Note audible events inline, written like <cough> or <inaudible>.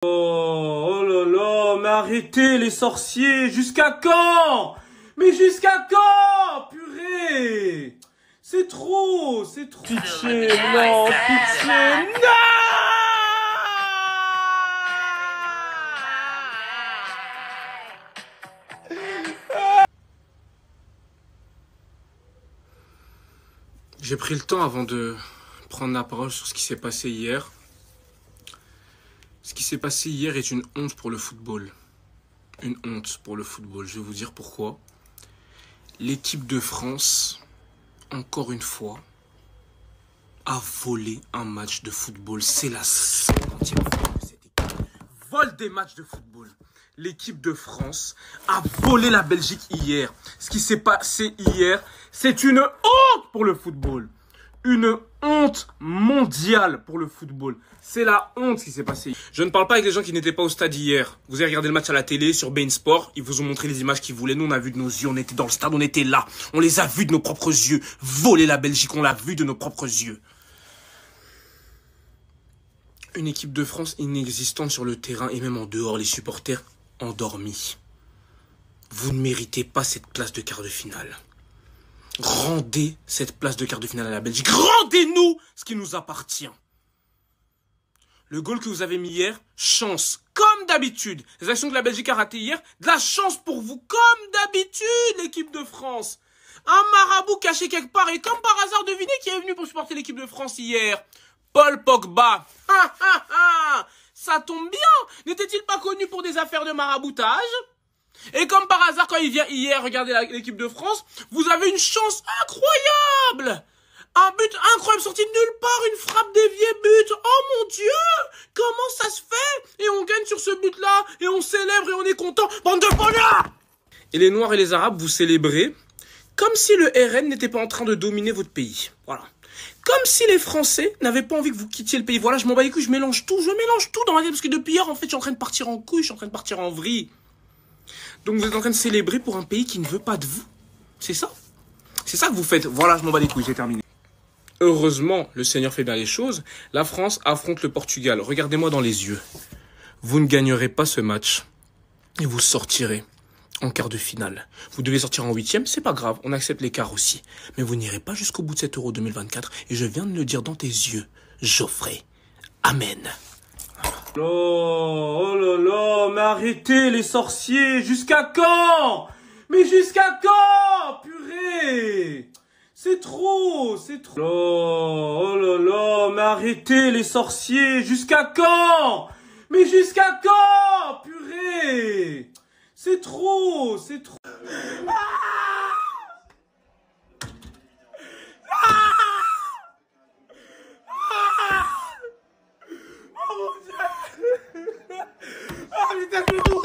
Oh, oh là là, mais arrêtez les sorciers, jusqu'à quand? Mais jusqu'à quand? Purée! C'est trop, c'est trop. Pitié, non, pitié, non! J'ai pris le temps avant de prendre la parole sur ce qui s'est passé hier. Ce qui s'est passé hier est une honte pour le football. Une honte pour le football. Je vais vous dire pourquoi. L'équipe de France, encore une fois, a volé un match de football. C'est la cinquantième fois que cette équipe vole des matchs de football. L'équipe de France a volé la Belgique hier. Ce qui s'est passé hier, c'est une honte pour le football. Une honte mondiale pour le football. C'est la honte qui s'est passé. Je ne parle pas avec les gens qui n'étaient pas au stade hier. Vous avez regardé le match à la télé sur Bein Sport. Ils vous ont montré les images qu'ils voulaient. Nous, on a vu de nos yeux. On était dans le stade. On était là. On les a vus de nos propres yeux. Voler la Belgique. On l'a vu de nos propres yeux. Une équipe de France inexistante sur le terrain et même en dehors. Les supporters endormis. Vous ne méritez pas cette place de quart de finale. Rendez cette place de quart de finale à la Belgique. Rendez-nous ce qui nous appartient. Le goal que vous avez mis hier, chance, comme d'habitude. Les actions que la Belgique a ratées hier, de la chance pour vous, comme d'habitude, l'équipe de France. Un marabout caché quelque part, et comme par hasard, devinez qui est venu pour supporter l'équipe de France hier. Paul Pogba. <laughs> Ça tombe bien. N'était-il pas connu pour des affaires de maraboutage? Et comme par hasard, quand il vient hier regarder l'équipe de France, vous avez une chance incroyable Un but incroyable sorti de nulle part, une frappe déviée, but Oh mon Dieu Comment ça se fait? Et on gagne sur ce but-là, et on célèbre, et on est content Bande de bonheur Et les Noirs et les Arabes, vous célébrez comme si le RN n'était pas en train de dominer votre pays. Voilà. Comme si les Français n'avaient pas envie que vous quittiez le pays. Voilà, je m'en bats les couilles, je mélange tout, je mélange tout dans ma tête, parce que depuis hier, en fait, je suis en train de partir en couille, je suis en train de partir en vrille. Donc vous êtes en train de célébrer pour un pays qui ne veut pas de vous. C'est ça C'est ça que vous faites. Voilà, je m'en bats les couilles, j'ai terminé. Heureusement, le Seigneur fait bien les choses. La France affronte le Portugal. Regardez-moi dans les yeux. Vous ne gagnerez pas ce match. Et vous sortirez en quart de finale. Vous devez sortir en huitième, c'est pas grave, on accepte l'écart aussi. Mais vous n'irez pas jusqu'au bout de cet Euro 2024. Et je viens de le dire dans tes yeux, Geoffrey. Amen. Oh, oh mais arrêtez les sorciers, jusqu'à quand? Mais jusqu'à quand? Purée! C'est trop, c'est trop. Oh, oh là là, mais arrêtez les sorciers, jusqu'à quand? Mais jusqu'à quand? Purée! C'est trop, c'est trop. Ah Everyone.